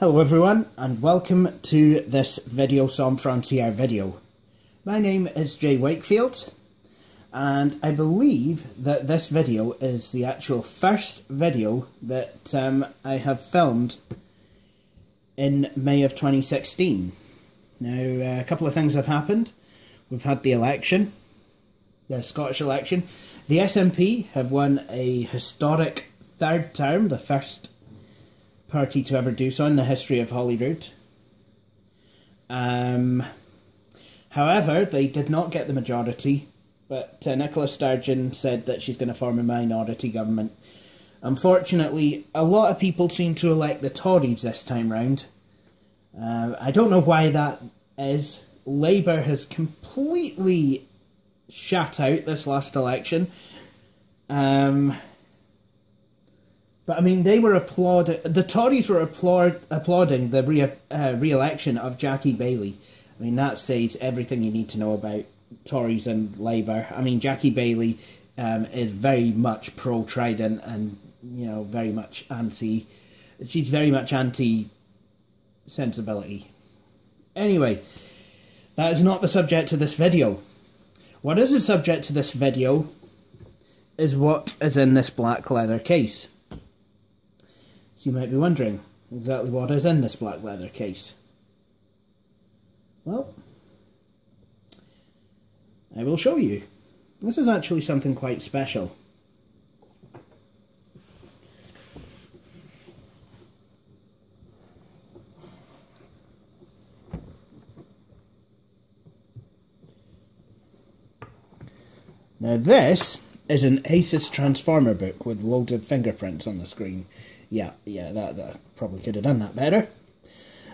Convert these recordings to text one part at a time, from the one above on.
Hello everyone and welcome to this Video Sans Frontières video. My name is Jay Wakefield and I believe that this video is the actual first video that um, I have filmed in May of 2016. Now uh, a couple of things have happened. We've had the election, the Scottish election. The SNP have won a historic third term, the first party to ever do so in the history of Holyrood. Um, however, they did not get the majority, but uh, Nicola Sturgeon said that she's going to form a minority government. Unfortunately, a lot of people seem to elect the Tories this time round. Uh, I don't know why that is. Labour has completely shut out this last election. Um, but I mean, they were applauding. The Tories were applaud, applauding the re, uh, re-election of Jackie Baillie. I mean, that says everything you need to know about Tories and Labour. I mean, Jackie Baillie um, is very much pro Trident and you know very much anti. She's very much anti sensibility. Anyway, that is not the subject of this video. What is the subject to this video is what is in this black leather case. So you might be wondering exactly what is in this black leather case. Well, I will show you. This is actually something quite special. Now this is an Asus Transformer book with loads of fingerprints on the screen. Yeah, yeah, that, that probably could have done that better.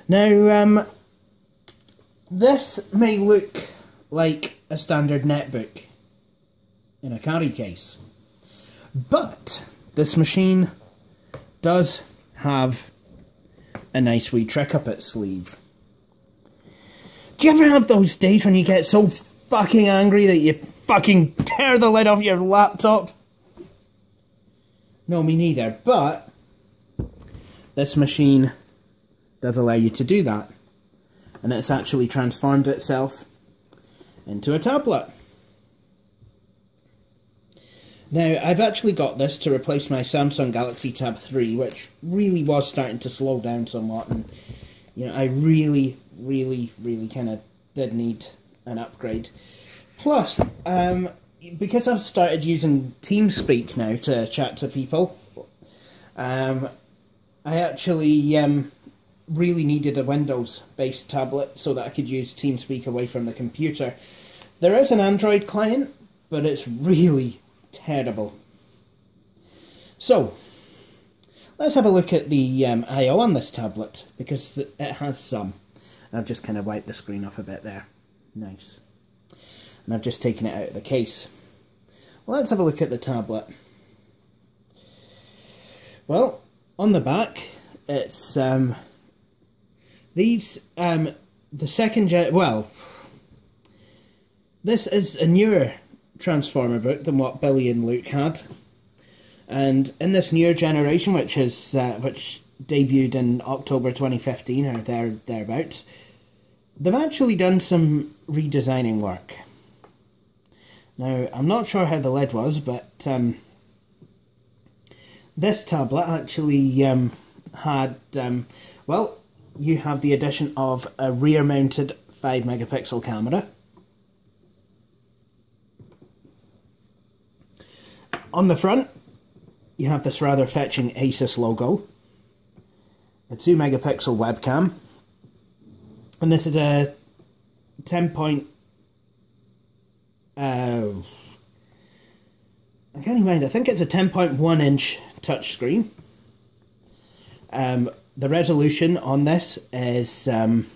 Now, um, this may look like a standard netbook in a carry case, but this machine does have a nice wee trick up its sleeve. Do you ever have those days when you get so fucking angry that you fucking tear the lid off your laptop? No, me neither, but this machine does allow you to do that. And it's actually transformed itself into a tablet. Now, I've actually got this to replace my Samsung Galaxy Tab 3, which really was starting to slow down somewhat, and, you know, I really, really, really kind of did need an upgrade. Plus, um, because I've started using TeamSpeak now to chat to people, um, I actually um, really needed a Windows-based tablet so that I could use TeamSpeak away from the computer. There is an Android client, but it's really terrible. So, let's have a look at the um, I.O. on this tablet, because it has some. I've just kind of wiped the screen off a bit there. Nice. And I've just taken it out of the case. Well, let's have a look at the tablet. Well, on the back, it's um, these um, the second gen. Well, this is a newer Transformer book than what Billy and Luke had, and in this newer generation, which is uh, which debuted in October 2015 or there thereabouts, they've actually done some redesigning work. Now, I'm not sure how the lid was, but um, this tablet actually um, had, um, well, you have the addition of a rear mounted 5 megapixel camera. On the front, you have this rather fetching Asus logo, a 2 megapixel webcam, and this is a 10 point. Uh, I can't even mind. I think it's a 10.1 inch touchscreen. Um, the resolution on this is um,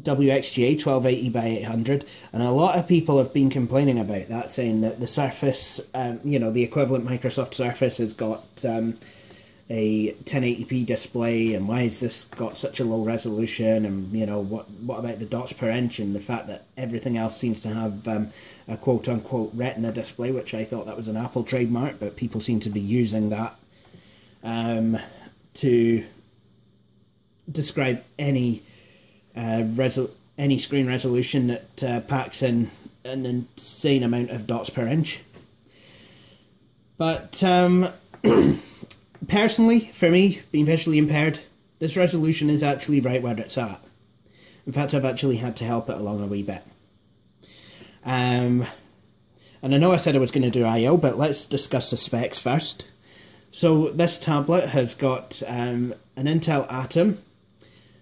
WXGA 1280 by 800 and a lot of people have been complaining about that saying that the Surface, um, you know, the equivalent Microsoft Surface has got um, a 1080p display and why has this got such a low resolution and you know what what about the dots per inch and the fact that everything else seems to have um, a quote unquote retina display which I thought that was an Apple trademark but people seem to be using that um, to describe any uh, resol- any screen resolution that uh, packs in an insane amount of dots per inch. But um, personally, for me, being visually impaired, this resolution is actually right where it's at. In fact, I've actually had to help it along a wee bit. Um, and I know I said I was going to do I.O., but let's discuss the specs first. So this tablet has got um, an Intel Atom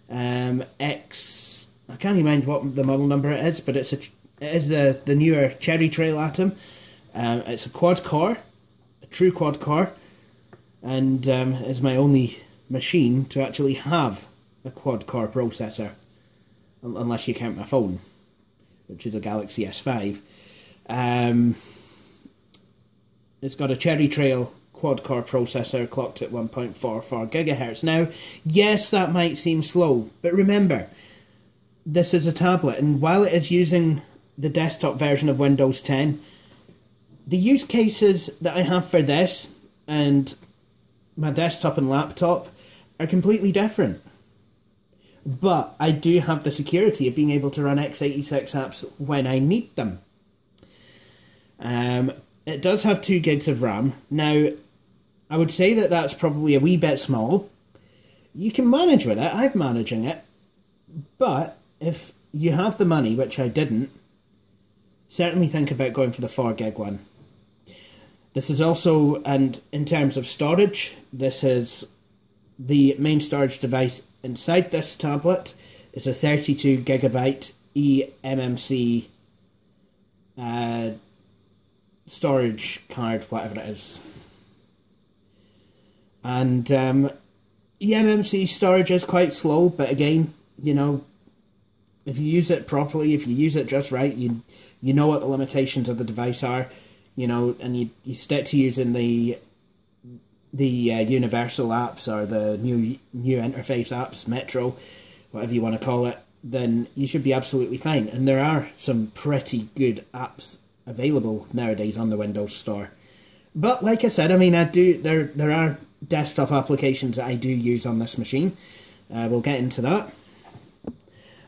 um, X. I can't even mind what the model number it is, but it's a it is a, the newer Cherry Trail Atom. Um, it's a quad core, a true quad core, and um, is my only machine to actually have a quad core processor, unless you count my phone, which is a Galaxy S5. Um, it's got a Cherry Trail quad core processor clocked at 1.44 gigahertz. Now, yes, that might seem slow, but remember, this is a tablet, and while it is using the desktop version of Windows 10, the use cases that I have for this and my desktop and laptop are completely different. But I do have the security of being able to run x86 apps when I need them. Um, it does have 2 gigs of RAM. Now, I would say that that's probably a wee bit small. You can manage with it, I'm managing it. But if you have the money, which I didn't, certainly think about going for the 4 gig one. This is also, and in terms of storage, this is the main storage device inside this tablet is a 32 gigabyte eMMC uh, storage card, whatever it is. And um, eMMC storage is quite slow, but again, you know, if you use it properly, if you use it just right, you you know what the limitations of the device are, you know, and you you stick to using the the uh, universal apps or the new new interface apps, Metro, whatever you want to call it, then you should be absolutely fine. And there are some pretty good apps available nowadays on the Windows Store. But like I said, I mean, I do there there are desktop applications that I do use on this machine. Uh, we'll get into that.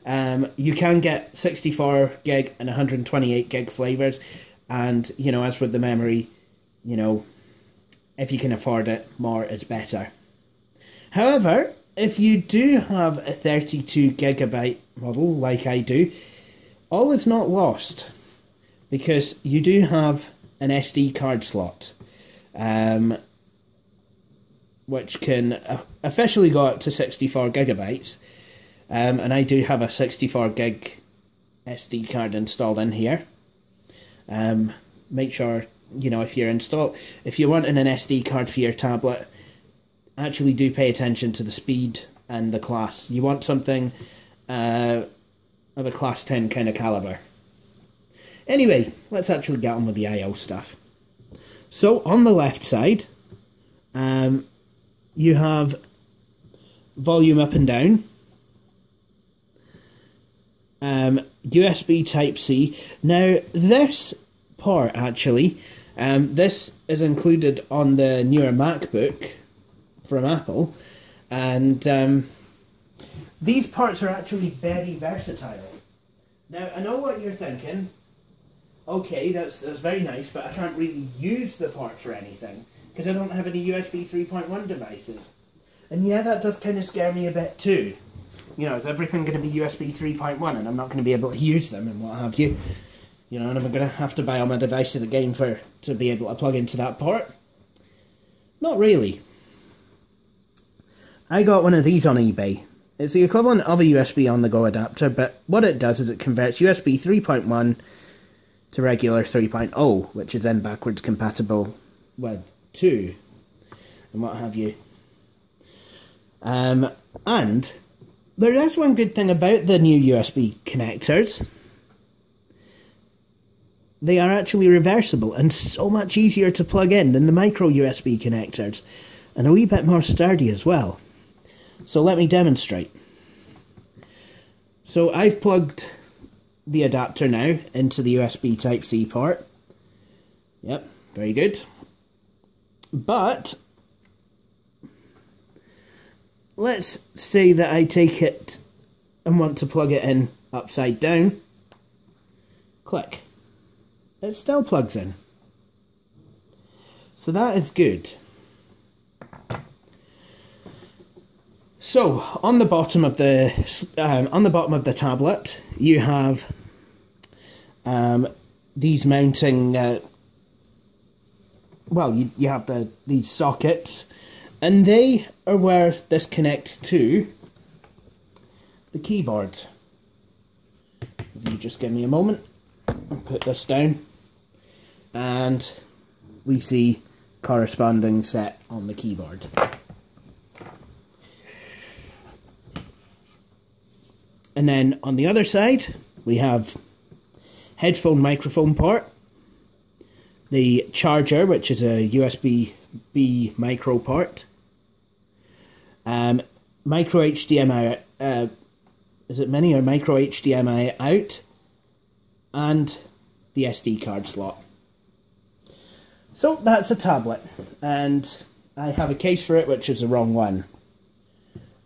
Um, you can get 64 gig and 128 gig flavors, and you know, as with the memory, you know, if you can afford it, more is better. However, if you do have a 32 gigabyte model like I do, all is not lost because you do have an SD card slot. Um, which can officially go up to 64 gigabytes. Um, and I do have a 64 gig SD card installed in here. Um, make sure, you know, if you're installed, if you're wanting an SD card for your tablet, actually do pay attention to the speed and the class. You want something uh, of a class 10 kind of caliber. Anyway, let's actually get on with the I.O. stuff. So, on the left side, um, you have volume up and down, um, USB Type C. Now, this port actually, um, this is included on the newer MacBook from Apple, and um, these parts are actually very versatile. Now, I know what you're thinking. Okay, that's that's very nice, but I can't really use the port for anything because I don't have any USB 3.1 devices. And yeah, that does kind of scare me a bit too. You know, is everything going to be USB 3.1 and I'm not going to be able to use them and what have you? You know, and I'm going to have to buy all my devices again for to be able to plug into that port? Not really. I got one of these on eBay. It's the equivalent of a USB on the go adapter, but what it does is it converts USB 3.1 to regular 3.0, which is then backwards compatible with 2 and what have you. Um, and there is one good thing about the new USB connectors. They are actually reversible and so much easier to plug in than the micro USB connectors, and a wee bit more sturdy as well. So let me demonstrate. So I've plugged the adapter now into the USB Type-C port. Yep, very good. But let's say that I take it and want to plug it in upside down. Click. It still plugs in. So that is good. So on the bottom of the um, on the bottom of the tablet, you have um, these mounting. Uh, well, you you have the these sockets, and they are where this connects to the keyboard. If you just give me a moment, I'll put this down, and we see corresponding set on the keyboard. And then on the other side, we have headphone microphone port, the charger, which is a USB-B micro port, um, micro HDMI, uh, is it mini or micro HDMI out, and the SD card slot. So that's a tablet, and I have a case for it, which is the wrong one.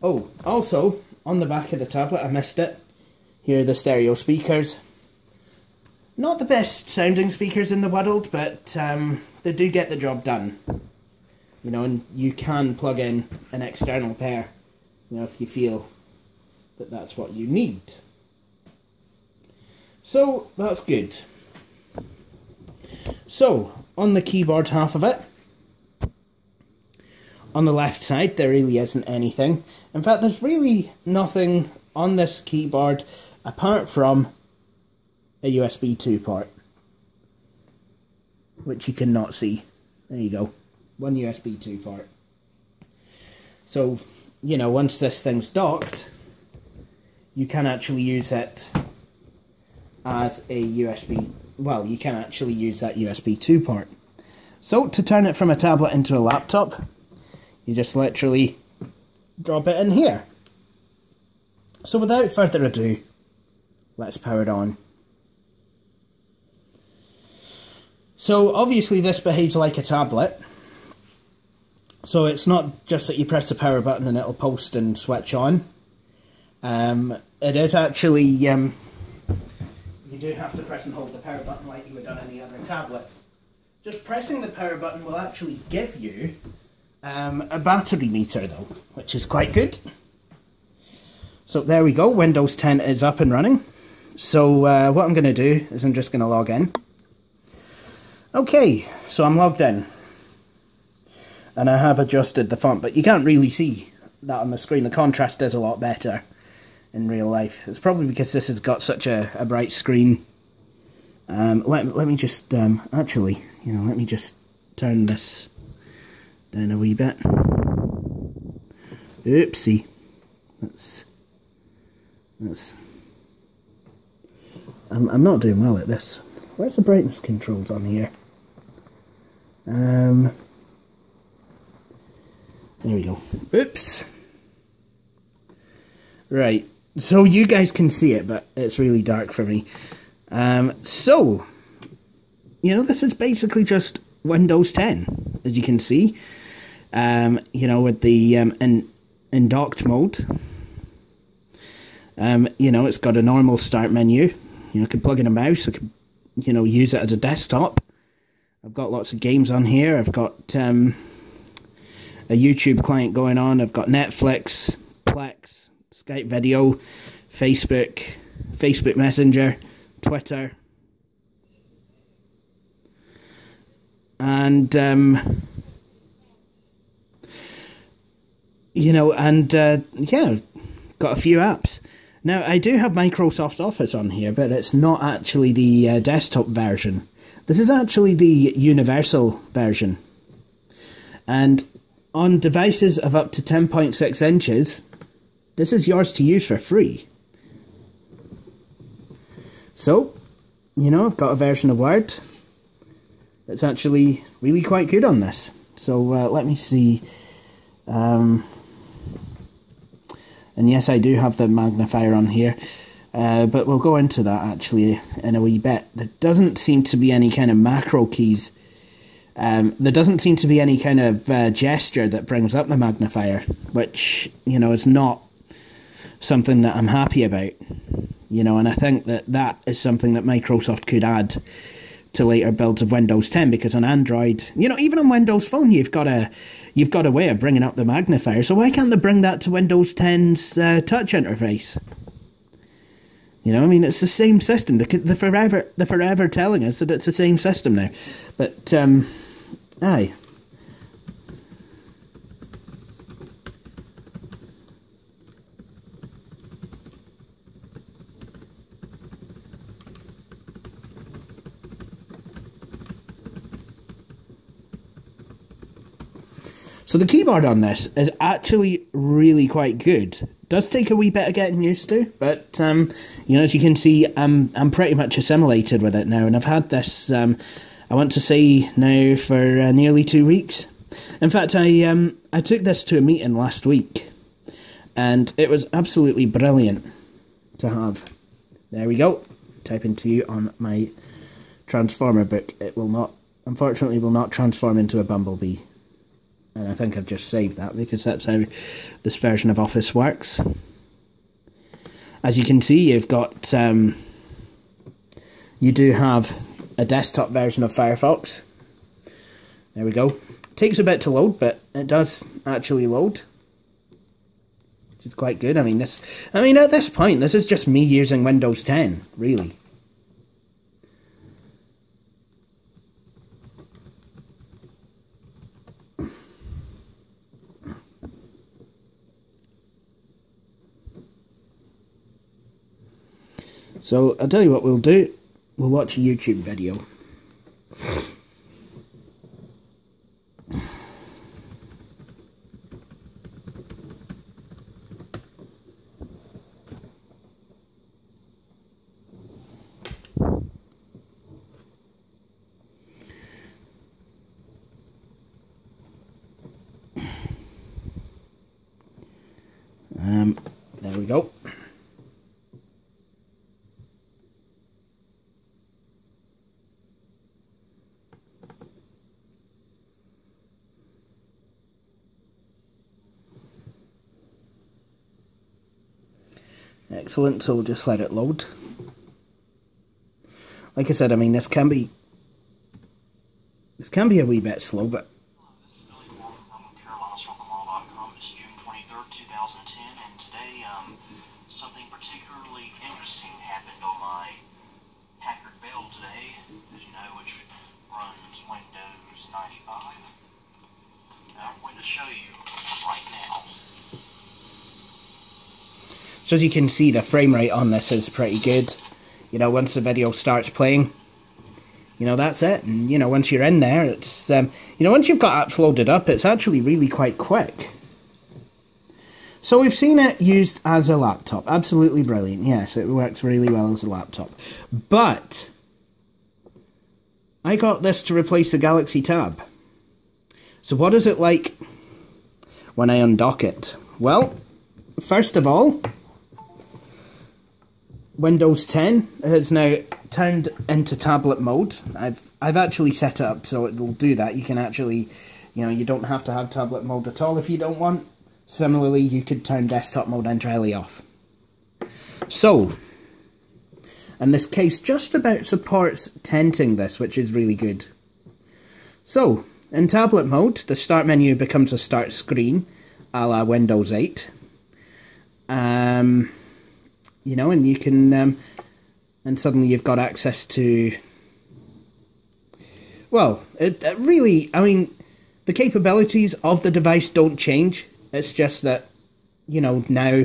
Oh, also, on the back of the tablet, I missed it. Here are the stereo speakers. Not the best sounding speakers in the world, but um, they do get the job done. You know, and you can plug in an external pair, you know, if you feel that that's what you need. So, that's good. So, on the keyboard half of it, on the left side, there really isn't anything. In fact, there's really nothing on this keyboard apart from a USB 2 port, which you cannot see. There you go, one USB 2 port. So, you know, once this thing's docked, you can actually use it as a USB, well, you can actually use that USB 2 port. So, to turn it from a tablet into a laptop, you just literally drop it in here. So without further ado, let's power it on. So obviously this behaves like a tablet. So it's not just that you press the power button and it'll post and switch on. Um, it is actually, um, you do have to press and hold the power button like you would on any other tablet. Just pressing the power button will actually give you um, a battery meter though, which is quite good. So there we go, Windows 10 is up and running. So uh, what I'm going to do is I'm just going to log in. Okay, so I'm logged in. And I have adjusted the font, but you can't really see that on the screen. The contrast is a lot better in real life. It's probably because this has got such a, a bright screen. Um, let, let me just, um, actually, you know, let me just turn this down a wee bit. Oopsie. That's that's I'm I'm not doing well at this. Where's the brightness controls on here? Um there we go. Oops. Right. So you guys can see it, but it's really dark for me. Um so you know, this is basically just Windows 10, as you can see um, you know, with the um, in, in docked mode. Um, you know, it's got a normal start menu. You know, I could plug in a mouse. I could, you know, use it as a desktop. I've got lots of games on here. I've got um, a YouTube client going on. I've got Netflix, Plex, Skype Video, Facebook, Facebook Messenger, Twitter, and um, you know, and uh, yeah, got a few apps. Now, I do have Microsoft Office on here, but it's not actually the uh, desktop version. This is actually the universal version. And on devices of up to 10.6 inches, this is yours to use for free. So, you know, I've got a version of Word that's actually really quite good on this. So uh, let me see. Um, and yes, I do have the magnifier on here, uh, but we'll go into that actually in a wee bit. There doesn't seem to be any kind of macro keys Um, there doesn't seem to be any kind of uh, gesture that brings up the magnifier, which, you know, is not something that I'm happy about. You know, and I think that that is something that Microsoft could add to later builds of Windows 10 because on Android, you know, even on Windows Phone, you've got a you've got a way of bringing up the magnifier. So why can't they bring that to Windows 10's uh, touch interface? You know, I mean, it's the same system. The the forever the forever telling us that it's the same system now, but um, aye. So the keyboard on this is actually really quite good. Does take a wee bit of getting used to, but um, you know, as you can see, I'm I'm pretty much assimilated with it now, and I've had this. Um, I want to say now for uh, nearly two weeks. In fact, I um I took this to a meeting last week, and it was absolutely brilliant to have. There we go. Typing to you on my transformer book. It will not, unfortunately, will not transform into a bumblebee and I think I've just saved that because that's how this version of Office works. As you can see, you've got um, you do have a desktop version of Firefox. There we go. Takes a bit to load, but it does actually load. Which is quite good. I mean this I mean at this point this is just me using Windows 10, really. So I'll tell you what we'll do. We'll watch a YouTube video. Um, there we go. Excellent, so we'll just let it load. Like I said, I mean, this can be... This can be a wee bit slow, but... So as you can see, the frame rate on this is pretty good. You know, once the video starts playing, you know, that's it. And, you know, once you're in there, it's, um, you know, once you've got apps loaded up, it's actually really quite quick. So we've seen it used as a laptop. Absolutely brilliant. Yes, it works really well as a laptop. But I got this to replace the Galaxy Tab. So what is it like when I undock it? Well, first of all, Windows 10 has now turned into tablet mode. I've I've actually set up so it will do that. You can actually, you know, you don't have to have tablet mode at all if you don't want. Similarly, you could turn desktop mode entirely off. So, and this case just about supports tenting this, which is really good. So, in tablet mode, the start menu becomes a start screen, a la Windows 8. Um, you know, and you can, um, and suddenly you've got access to, well, it, it really, I mean, the capabilities of the device don't change. It's just that, you know, now,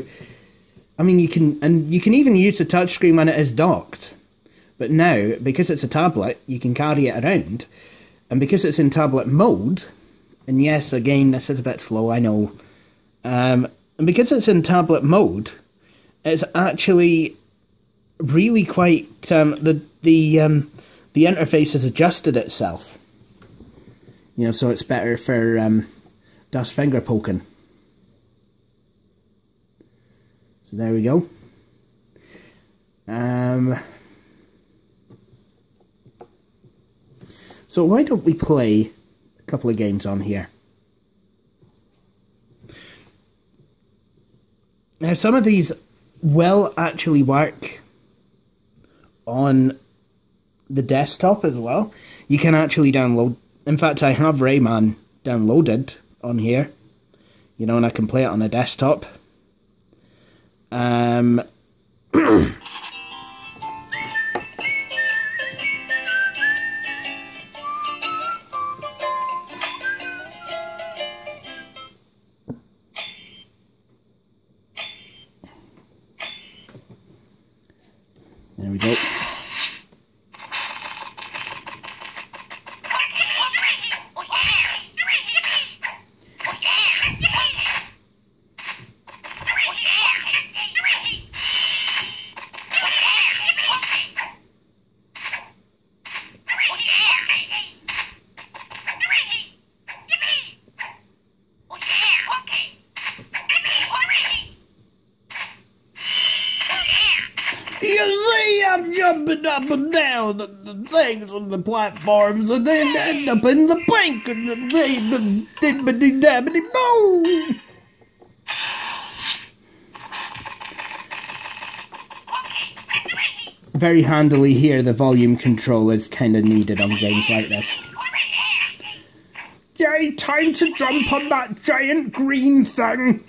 I mean, you can, and you can even use the touchscreen when it is docked. But now, because it's a tablet, you can carry it around. And because it's in tablet mode, and yes, again, this is a bit slow, I know. Um, and because it's in tablet mode, it's actually really quite um, the the um, the interface has adjusted itself. You know, so it's better for um, dust finger poking. So there we go. Um, so why don't we play a couple of games on here. Now, some of these will actually work on the desktop as well. You can actually download. In fact, I have Rayman downloaded on here. You know, and I can play it on a desktop. Um. There we go. You see, I'm jumping up and down the, things on the platforms and then end up in the bank and the dibbity dabbity boo! Very handily here, the volume control is kind of needed on games like this. Yay, time to jump on that giant green thing!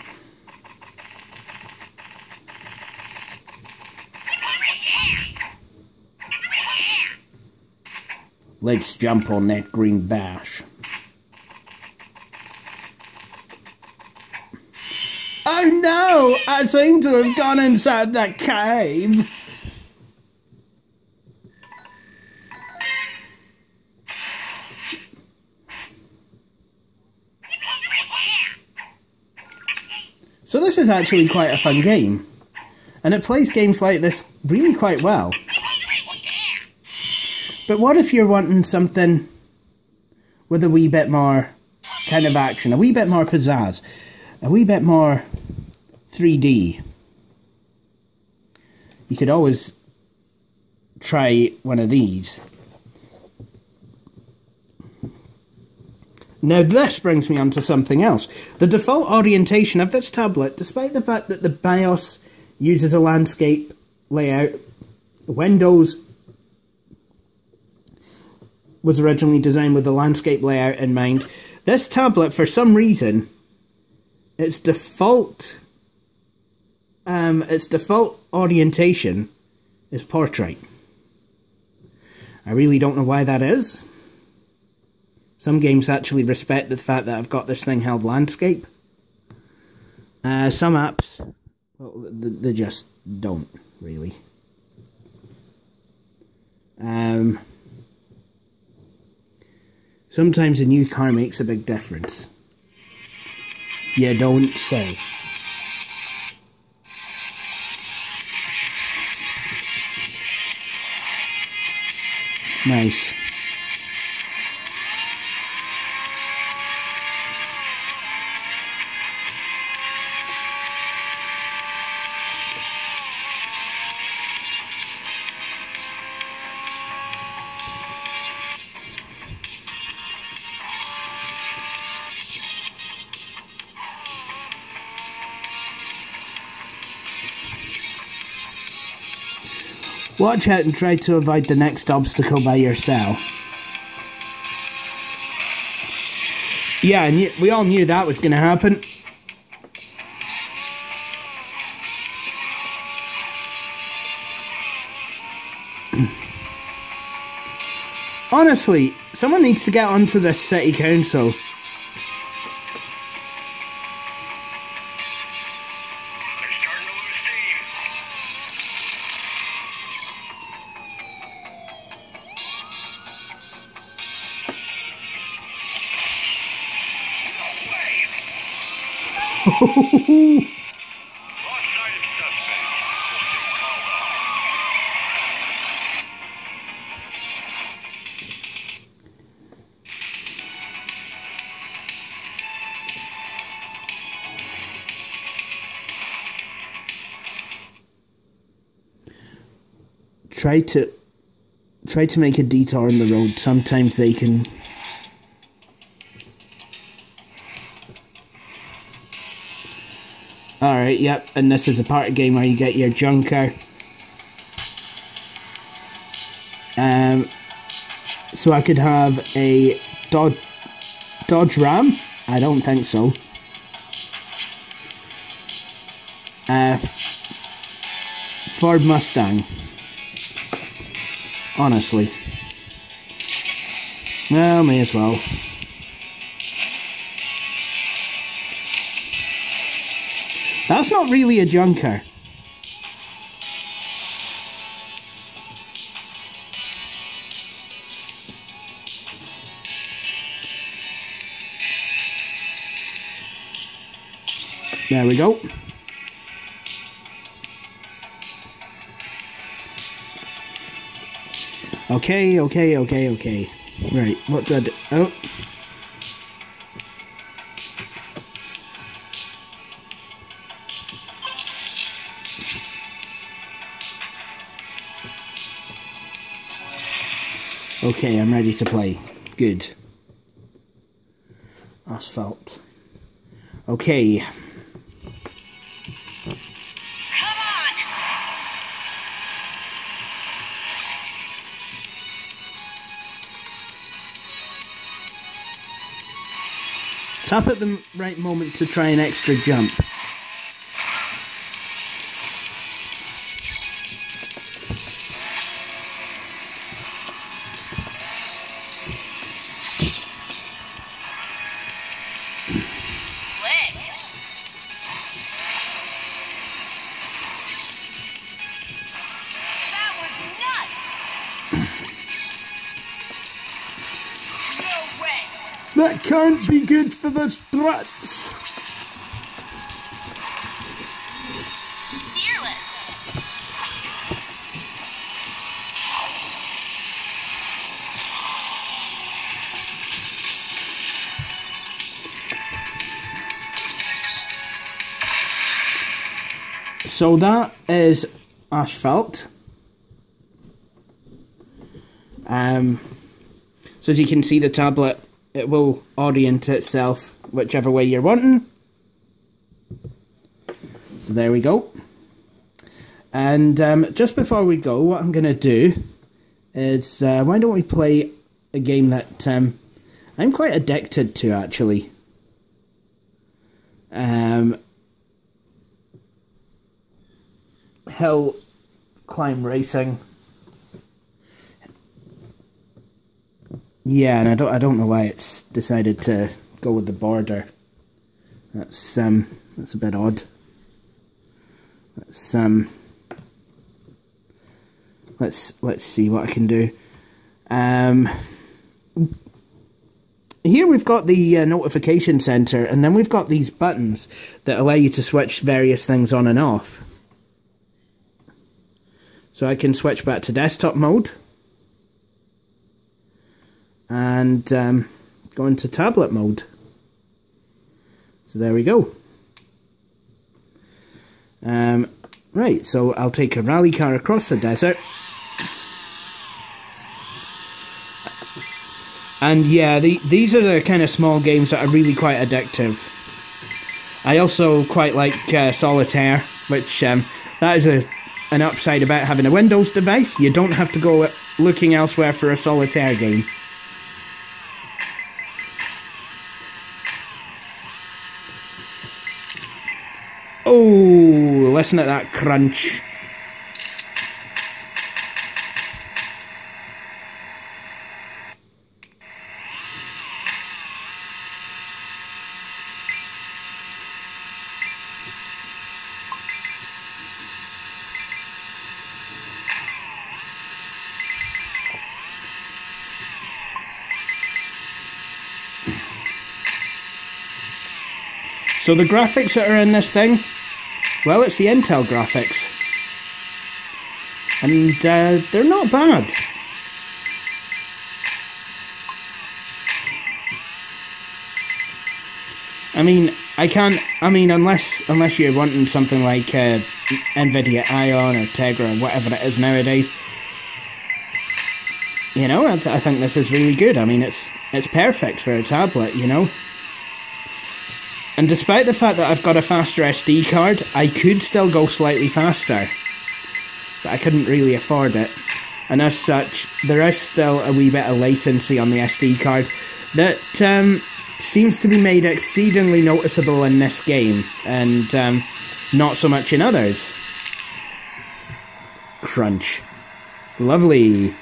Let's jump on that green bash. Oh no! I seem to have gone inside that cave. So this is actually quite a fun game. And it plays games like this really quite well. But what if you're wanting something with a wee bit more kind of action, a wee bit more pizzazz, a wee bit more 3D? You could always try one of these. Now this brings me on to something else. The default orientation of this tablet, despite the fact that the BIOS uses a landscape layout, Windows was originally designed with the landscape layout in mind. This tablet, for some reason, its default, um, its default orientation is portrait. I really don't know why that is. Some games actually respect the fact that I've got this thing held landscape. Uh, some apps, well, they just don't, really. Um, sometimes a new car makes a big difference. You don't say. Nice. Watch out and try to avoid the next obstacle by yourself. Yeah, and we all knew that was going to happen. Honestly, someone needs to get onto this city council. Try to try to make a detour in the road. Sometimes they can Alright, yep, and this is a party game where you get your junker. Um, so I could have a Dodge, Dodge Ram? I don't think so. Uh, Ford Mustang. Honestly. Well, may as well. That's not really a junker. There we go. Okay, okay, okay, okay. Right, what did... Oh. Okay, I'm ready to play. Good. Asphalt. Okay. Tap at the right moment to try an extra jump. For the struts. Fearless! So that is asphalt. Um, so as you can see, the tablet it will orient itself whichever way you're wanting. So there we go. And um, just before we go, what I'm going to do is uh, why don't we play a game that um, I'm quite addicted to actually. Um, hill climb racing. Yeah, and I don't I don't know why it's decided to go with the border. That's um that's a bit odd. Let's um let's let's see what I can do. Um here we've got the uh, notification center and then we've got these buttons that allow you to switch various things on and off. So I can switch back to desktop mode and um, go into tablet mode. So there we go. Um, right, so I'll take a rally car across the desert. And yeah, the, these are the kind of small games that are really quite addictive. I also quite like uh, Solitaire, which um, that is a an upside about having a Windows device. You don't have to go looking elsewhere for a Solitaire game. Listen to that crunch. So the graphics that are in this thing, well, it's the Intel graphics. And uh, they're not bad. I mean, I can't. I mean, unless unless you're wanting something like uh, Nvidia Ion or Tegra or whatever it is nowadays, you know, I, th- I think this is really good. I mean, it's it's perfect for a tablet. You know, And despite the fact that I've got a faster SD card, I could still go slightly faster. But I couldn't really afford it. And as such, there is still a wee bit of latency on the SD card that um, seems to be made exceedingly noticeable in this game, and um, not so much in others. Crunch. Lovely.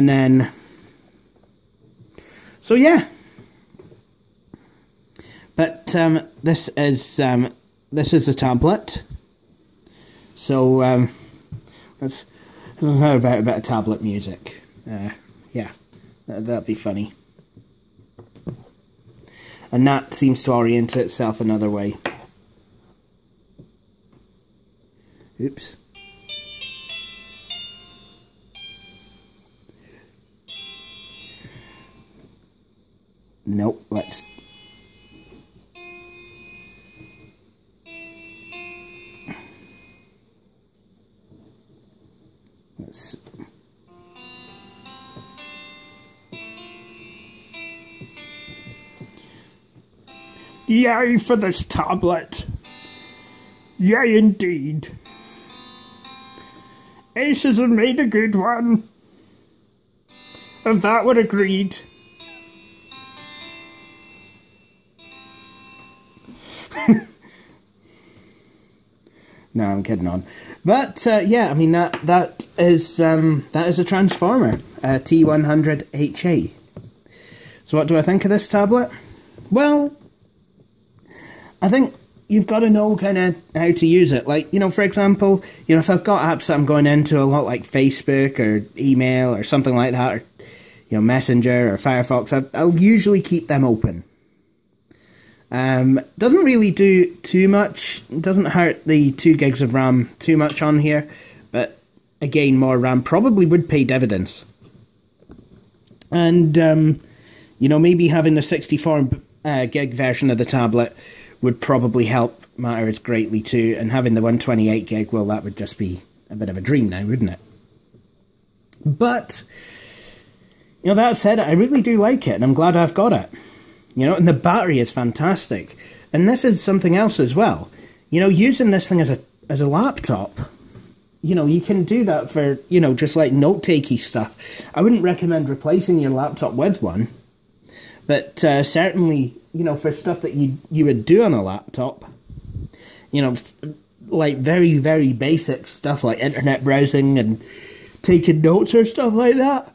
And then, so yeah. But um, this is um, this is a tablet. So um, let's, let's about a bit of tablet music. Uh, yeah, that, that'd be funny. And that seems to orient itself another way. Oops. Nope, let's... Let's... Yay for this tablet! Yay indeed! ASUS have made a good one! Of that we're agreed. I'm kidding on. But uh, yeah, I mean that that is um, that is a transformer, a T100HA. So what do I think of this tablet? Well, I think you've got to know kind of how to use it. Like, you know, for example, you know, if I've got apps that I'm going into a lot like Facebook or email or something like that, or, you know, Messenger or Firefox, I, I'll usually keep them open. Um, doesn't really do too much. Doesn't hurt the 2 gigs of RAM too much on here. But again, more RAM probably would pay dividends. And, um, you know, maybe having the 64 uh, gig version of the tablet would probably help matters greatly too. And having the 128 gig, well, that would just be a bit of a dream now, wouldn't it? But, you know, that said, I really do like it, and I'm glad I've got it. You know, and the battery is fantastic. And this is something else as well. You know, using this thing as a as a laptop, you know, you can do that for, you know, just like note takey stuff. I wouldn't recommend replacing your laptop with one. But uh, certainly, you know, for stuff that you you would do on a laptop, you know, like very very basic stuff like internet browsing and taking notes or stuff like that,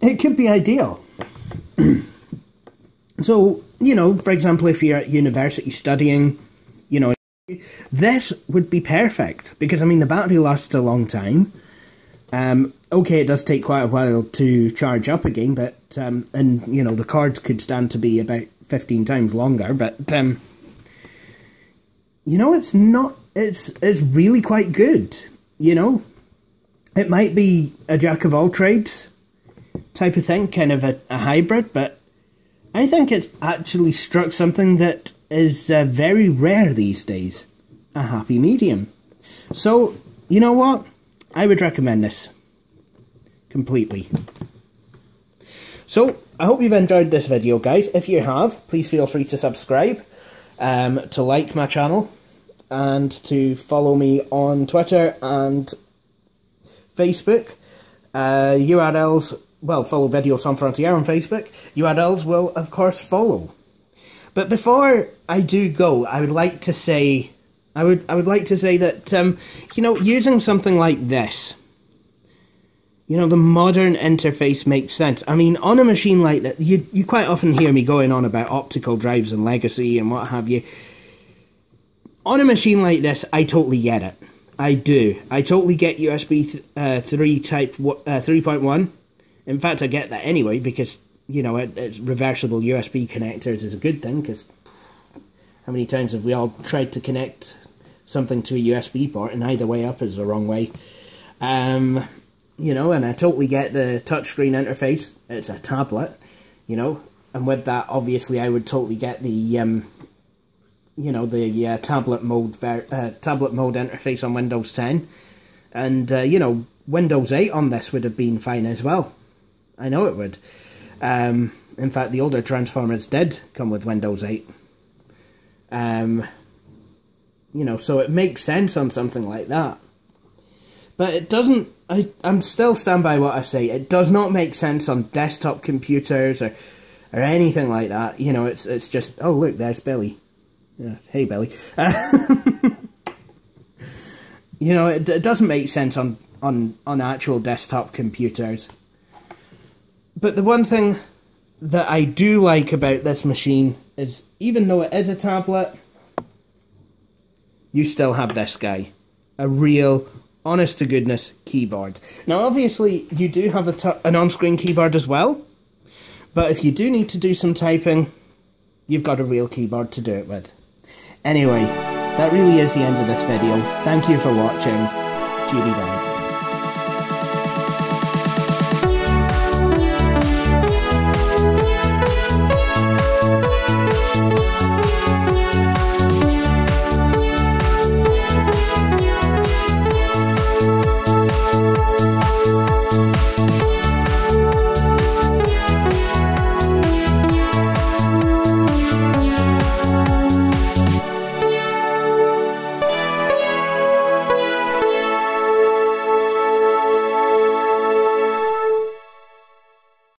it could be ideal. so, you know, for example, if you're at university studying, you know, this would be perfect because I mean the battery lasts a long time. Um, okay, it does take quite a while to charge up again, but um, and you know the card could stand to be about fifteen times longer. But um, you know, it's not. It's it's really quite good. You know, it might be a jack of all trades type of thing, kind of a, a hybrid, but I think it's actually struck something that is uh, very rare these days a happy medium. So, you know what? I would recommend this completely. So, I hope you've enjoyed this video, guys. If you have, please feel free to subscribe, um, to like my channel, and to follow me on Twitter and Facebook. Uh, URLs well, follow Video San Frontier on Facebook. URLs will, of course, follow. But before I do go, I would like to say, I would, I would like to say that, um, you know, using something like this, you know, the modern interface makes sense. I mean, on a machine like that, you, you quite often hear me going on about optical drives and legacy and what have you. On a machine like this, I totally get it. I do. I totally get USB th uh, 3 type uh, 3.1 in fact, I get that anyway because you know it, it's reversible USB connectors is a good thing because how many times have we all tried to connect something to a USB port and either way up is the wrong way. Um, you know, and I totally get the touchscreen interface. It's a tablet, you know, and with that, obviously, I would totally get the um, you know the uh, tablet mode uh, tablet mode interface on Windows 10 and uh, you know Windows 8 on this would have been fine as well. I know it would. Um, in fact, the older Transformers did come with Windows 8. Um, you know, so it makes sense on something like that. But it doesn't, I, I'm still stand by what I say, it does not make sense on desktop computers or or anything like that. You know, it's it's just, oh look, there's Billy. Yeah, hey Billy. you know, it, it doesn't make sense on, on, on actual desktop computers. But the one thing that I do like about this machine is even though it is a tablet, you still have this guy. A real, honest to goodness keyboard. Now, obviously, you do have an on screen keyboard as well, but if you do need to do some typing, you've got a real keyboard to do it with. Anyway, that really is the end of this video. Thank you for watching. Judy.